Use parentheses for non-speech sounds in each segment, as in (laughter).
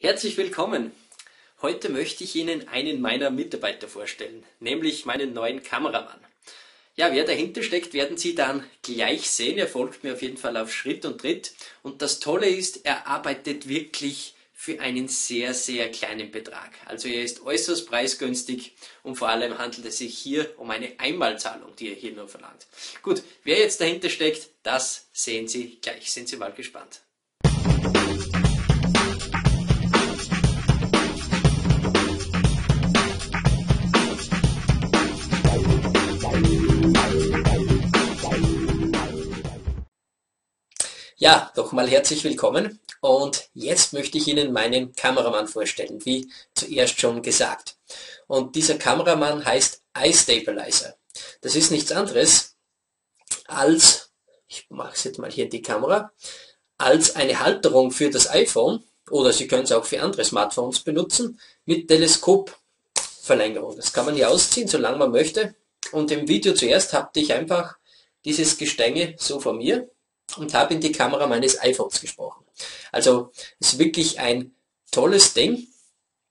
Herzlich willkommen. Heute möchte ich Ihnen einen meiner Mitarbeiter vorstellen, nämlich meinen neuen Kameramann. Ja, wer dahinter steckt, werden Sie dann gleich sehen. Er folgt mir auf jeden Fall auf Schritt und Tritt. Und das Tolle ist, er arbeitet wirklich für einen sehr, sehr kleinen Betrag. Also er ist äußerst preisgünstig und vor allem handelt es sich hier um eine Einmalzahlung, die er hier nur verlangt. Gut, wer jetzt dahinter steckt, das sehen Sie gleich. Sind Sie mal gespannt. Ja, nochmal herzlich willkommen und jetzt möchte ich Ihnen meinen Kameramann vorstellen, wie zuerst schon gesagt. Und dieser Kameramann heißt iStabilizer. Das ist nichts anderes als, ich mache es jetzt mal hier die Kamera, als eine Halterung für das iPhone oder Sie können es auch für andere Smartphones benutzen mit Teleskopverlängerung. Das kann man hier ausziehen, solange man möchte. Und im Video zuerst habe ich einfach dieses Gestänge so vor mir und habe in die Kamera meines iPhones gesprochen. Also es ist wirklich ein tolles Ding.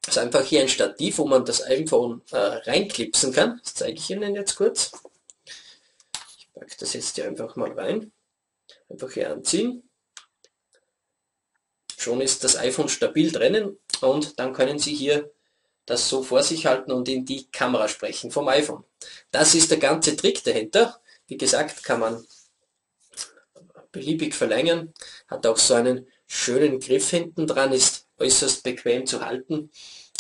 Es ist einfach hier ein Stativ, wo man das iPhone äh, reinklipsen kann. Das zeige ich Ihnen jetzt kurz. Ich packe das jetzt hier einfach mal rein. Einfach hier anziehen. Schon ist das iPhone stabil drinnen und dann können Sie hier das so vor sich halten und in die Kamera sprechen vom iPhone. Das ist der ganze Trick dahinter. Wie gesagt, kann man beliebig verlängern, hat auch so einen schönen Griff hinten dran, ist äußerst bequem zu halten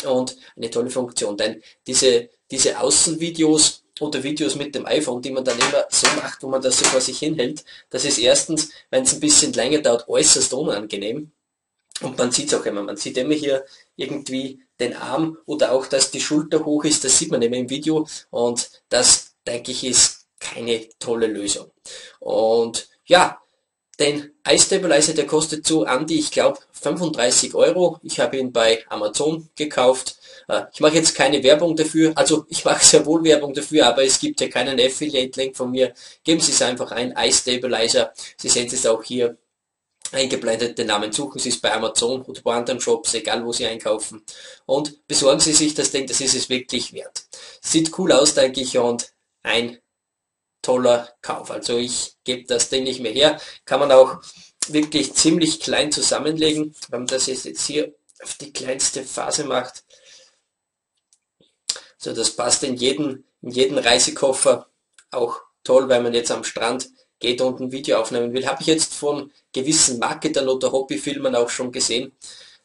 und eine tolle Funktion, denn diese, diese Außenvideos oder Videos mit dem iPhone, die man dann immer so macht, wo man das so vor sich hinhält, das ist erstens, wenn es ein bisschen länger dauert, äußerst unangenehm. Und man sieht es auch immer, man sieht immer hier irgendwie den Arm oder auch, dass die Schulter hoch ist, das sieht man immer im Video und das, denke ich, ist keine tolle Lösung. Und ja, den iStabilizer, der kostet so an die, ich glaube, 35 Euro. Ich habe ihn bei Amazon gekauft. Äh, ich mache jetzt keine Werbung dafür, also (laughs) ich mache sehr wohl Werbung dafür, aber es gibt ja keinen Affiliate-Link von mir. Geben Sie es einfach ein, iStabilizer. Sie sehen es auch hier eingeblendet, den Namen suchen Sie es bei Amazon oder bei anderen Shops, egal wo Sie einkaufen. Und besorgen Sie sich das Ding, das ist es wirklich wert. Sieht cool aus, denke ich, und ein toller Kauf. Also ich gebe das Ding nicht mehr her. Kann man auch wirklich ziemlich klein zusammenlegen, wenn man das jetzt hier auf die kleinste Phase macht. So, das passt in jeden, in jeden Reisekoffer. Auch toll, weil man jetzt am Strand geht und ein Video aufnehmen will. Habe ich jetzt von gewissen Marketern oder Hobbyfilmern auch schon gesehen,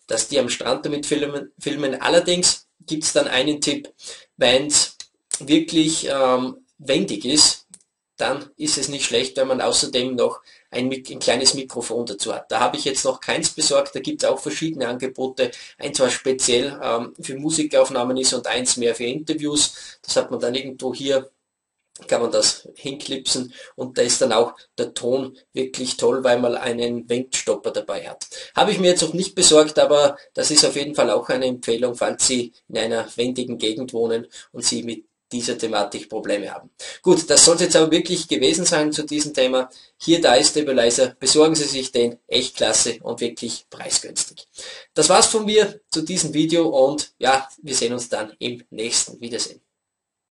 dass die am Strand damit filmen. filmen. Allerdings gibt es dann einen Tipp, wenn es wirklich ähm, wendig ist, dann ist es nicht schlecht, wenn man außerdem noch ein, ein, kleines Mikrofon dazu hat. Da habe ich jetzt noch keins besorgt, da gibt es auch verschiedene Angebote. Eins, was speziell ähm, für Musikaufnahmen ist und eins mehr für Interviews. Das hat man dann irgendwo hier, kann man das hinklipsen und da ist dann auch der Ton wirklich toll, weil man einen Windstopper dabei hat. Habe ich mir jetzt noch nicht besorgt, aber das ist auf jeden Fall auch eine Empfehlung, falls Sie in einer wendigen Gegend wohnen und Sie mit dieser Thematik Probleme haben. Gut, das soll es jetzt aber wirklich gewesen sein zu diesem Thema. Hier der iStabilizer, besorgen Sie sich den, echt klasse und wirklich preisgünstig. Das war's von mir zu diesem Video und ja, wir sehen uns dann im nächsten Wiedersehen.